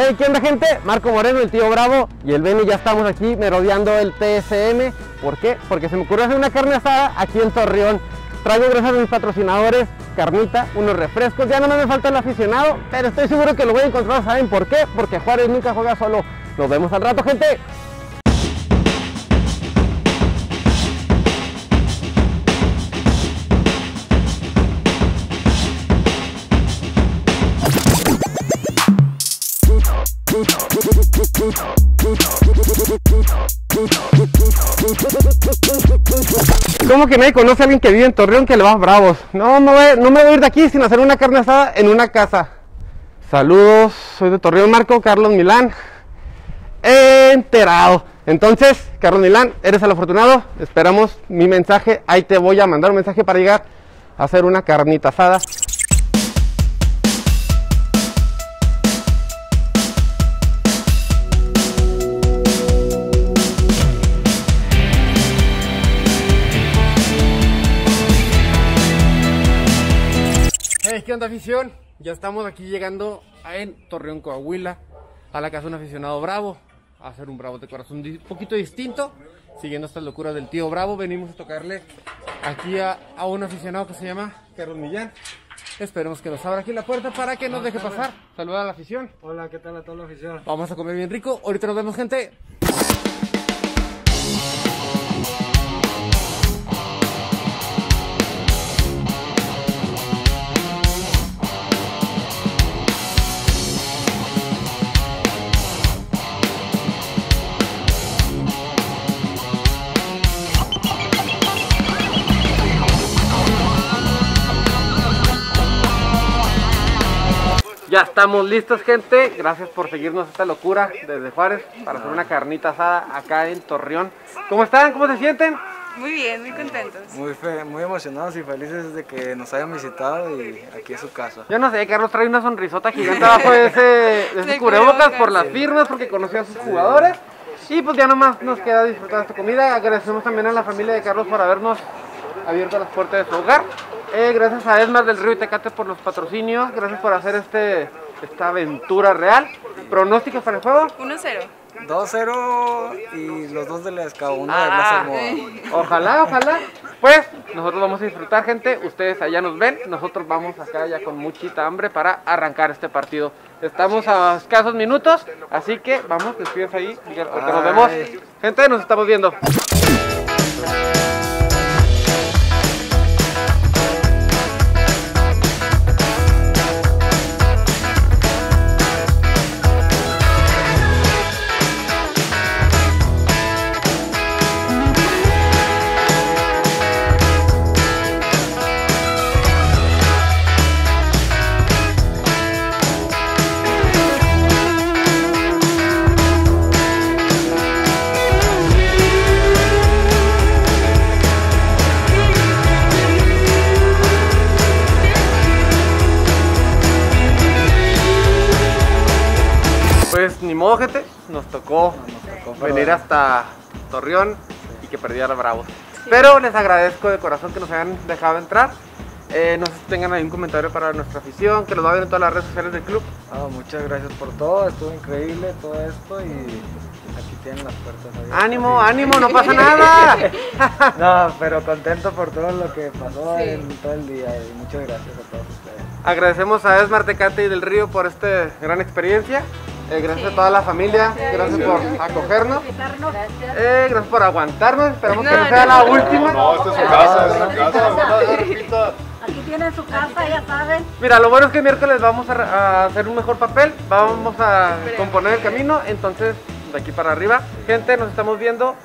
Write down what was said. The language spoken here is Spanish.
Hey, ¿qué onda gente? Marco Moreno, el tío Bravo y el Benny ya estamos aquí merodeando el TSM. ¿Por qué? Porque se me ocurrió hacer una carne asada aquí en Torreón. Traigo gracias a mis patrocinadores, carnita, unos refrescos. Ya no me falta el aficionado, pero estoy seguro que lo voy a encontrar. ¿Saben por qué? Porque Juárez nunca juega solo. Nos vemos al rato, gente. ¿Cómo que nadie conoce a alguien que vive en Torreón que le va bravos? No, no, no me voy a ir de aquí sin hacer una carne asada en una casa. Saludos, soy de Torreón Marco, Carlos Milán. Enterado. Entonces, Carlos Milán, eres el afortunado. Esperamos mi mensaje. Ahí te voy a mandar un mensaje para llegar a hacer una carnita asada. ¿Qué onda afición? Ya estamos aquí llegando a- en Torreón, Coahuila, a la casa de un aficionado bravo, a hacer un bravo de corazón un poquito distinto, siguiendo estas locuras del tío Bravo, venimos a tocarle aquí a, a un aficionado que se llama Carlos Millán. Esperemos que nos abra aquí la puerta para que nos deje pasar. Saluda a la afición. Hola, ¿qué tal a toda la afición? Vamos a comer bien rico. Ahorita nos vemos, gente. Ya estamos listos, gente. Gracias por seguirnos esta locura desde Juárez para hacer una carnita asada acá en Torreón. ¿Cómo están? ¿Cómo se sienten? Muy bien, muy contentos. Muy, fe- muy emocionados y felices de que nos hayan visitado y aquí es su casa. Yo no sé, Carlos trae una sonrisota gigante abajo de ese, de ese cubrebocas. por las firmas, porque conoció a sus jugadores. Y pues ya nomás nos queda disfrutar esta comida. Agradecemos también a la familia de Carlos por habernos abierto las puertas de su hogar. Gracias a Esmar del Río Itecate por los patrocinios. Gracias por hacer este, esta aventura real. ¿Pronósticos para el juego? 1-0. 2-0 y los dos de la uno de Ah. Almohada. Ojalá, ojalá. Pues nosotros vamos a disfrutar, gente. Ustedes allá nos ven. Nosotros vamos acá ya con muchita hambre para arrancar este partido. Estamos a escasos minutos, así que vamos, despídense ahí. Miguel, porque nos vemos. Gente, nos estamos viendo. Modo, gente. Nos tocó, tocó, pero- venir hasta Torreón y que perdiera Bravos. Pero les agradezco de corazón que nos hayan dejado entrar. Eh, no sé si tengan ahí un comentario para nuestra afición, que los va a ver en todas las redes sociales del club. Ah, muchas gracias por todo, estuvo increíble todo esto y aquí tienen las puertas abiertas. ¡Ánimo, ánimo! ¡No pasa nada! No, pero contento por todo lo que pasó en todo el día y muchas gracias a todos ustedes. Agradecemos a Esmar Tecate y del Río por esta gran experiencia. Eh, gracias a toda la familia, gracias por acogernos, Eh, gracias por aguantarnos, esperamos que no sea no, la no. última. No, esta es su casa, esta es su casa. Aquí tienen su casa, ya saben. Mira, lo bueno es que miércoles vamos a hacer un mejor papel, vamos a componer el camino, entonces de aquí para arriba. Gente, nos estamos viendo.